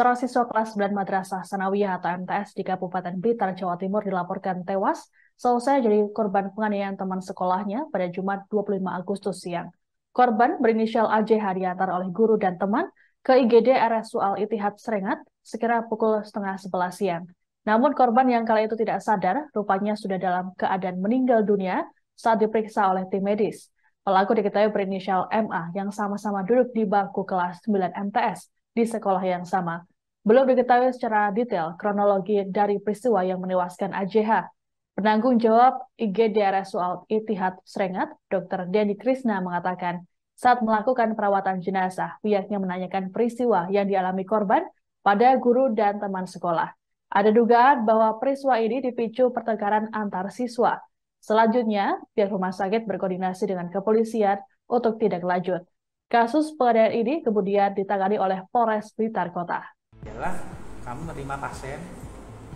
Seorang siswa kelas 9 Madrasah Sanawiyah atau MTS di Kabupaten Blitar, Jawa Timur dilaporkan tewas selesai jadi korban penganiayaan teman sekolahnya pada Jumat 25 Agustus siang. Korban berinisial AJH diantar oleh guru dan teman ke IGD RSU Al Itihad Serengat sekira pukul setengah sebelas siang. Namun korban yang kala itu tidak sadar rupanya sudah dalam keadaan meninggal dunia saat diperiksa oleh tim medis. Pelaku diketahui berinisial MA yang sama-sama duduk di bangku kelas 9 MTS di sekolah yang sama. Belum diketahui secara detail kronologi dari peristiwa yang menewaskan AJH. Penanggung jawab IGD RSUAL Itihad Serengat, Dr. Denny Krisna mengatakan, saat melakukan perawatan jenazah, pihaknya menanyakan peristiwa yang dialami korban pada guru dan teman sekolah. Ada dugaan bahwa peristiwa ini dipicu pertengkaran antar siswa. Selanjutnya, pihak rumah sakit berkoordinasi dengan kepolisian untuk tidak lanjut. Kasus penganiayaan ini kemudian ditangani oleh Polres Blitar Kota. Adalah kami menerima pasien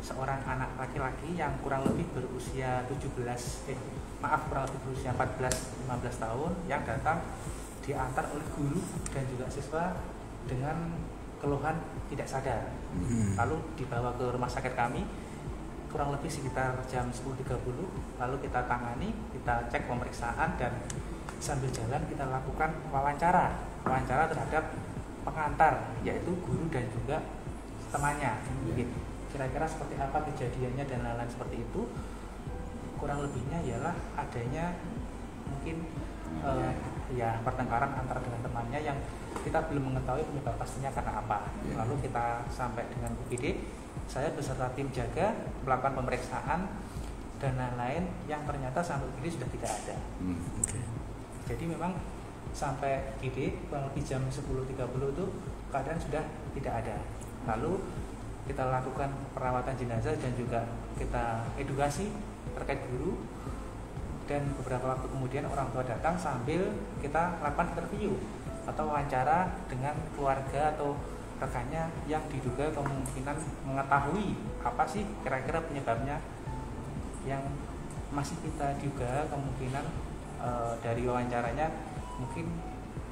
seorang anak laki-laki yang kurang lebih berusia 17 eh maaf kurang lebih berusia 14 15 tahun yang datang diantar oleh guru dan juga siswa dengan keluhan tidak sadar. Hmm. Lalu dibawa ke rumah sakit kami kurang lebih sekitar jam 10.30 lalu kita tangani, kita cek pemeriksaan dan sambil jalan kita lakukan wawancara wawancara terhadap pengantar yaitu guru dan juga temannya. Kira-kira seperti apa kejadiannya dan lain-lain seperti itu? Kurang lebihnya ialah adanya mungkin uh, ya pertengkaran antara dengan temannya yang kita belum mengetahui penyebab pastinya karena apa. Ya. lalu kita sampai dengan UPD saya beserta tim jaga melakukan pemeriksaan dan lain-lain yang ternyata sampai UPD sudah tidak ada. Hmm, okay jadi memang sampai GD kurang lebih jam 10.30 itu keadaan sudah tidak ada. Lalu kita lakukan perawatan jenazah dan juga kita edukasi terkait guru. Dan beberapa waktu kemudian orang tua datang sambil kita lakukan interview atau wawancara dengan keluarga atau rekannya yang diduga kemungkinan mengetahui apa sih kira-kira penyebabnya yang masih kita juga kemungkinan e, dari wawancaranya mungkin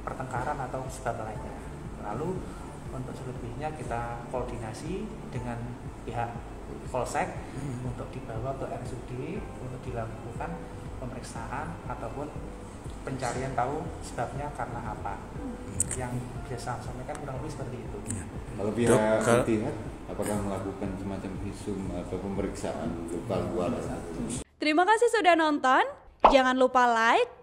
pertengkaran atau sebab lainnya. Lalu untuk selebihnya kita koordinasi dengan pihak polsek hmm. untuk dibawa ke RSUD untuk dilakukan pemeriksaan ataupun pencarian tahu sebabnya karena apa. Hmm. Yang biasa sampaikan kurang lebih seperti itu. Ya. Kalau pihak pihak apakah melakukan semacam visum atau pemeriksaan luka luar? Terima kasih sudah nonton. Jangan lupa like,